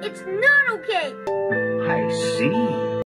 It's not okay. I see.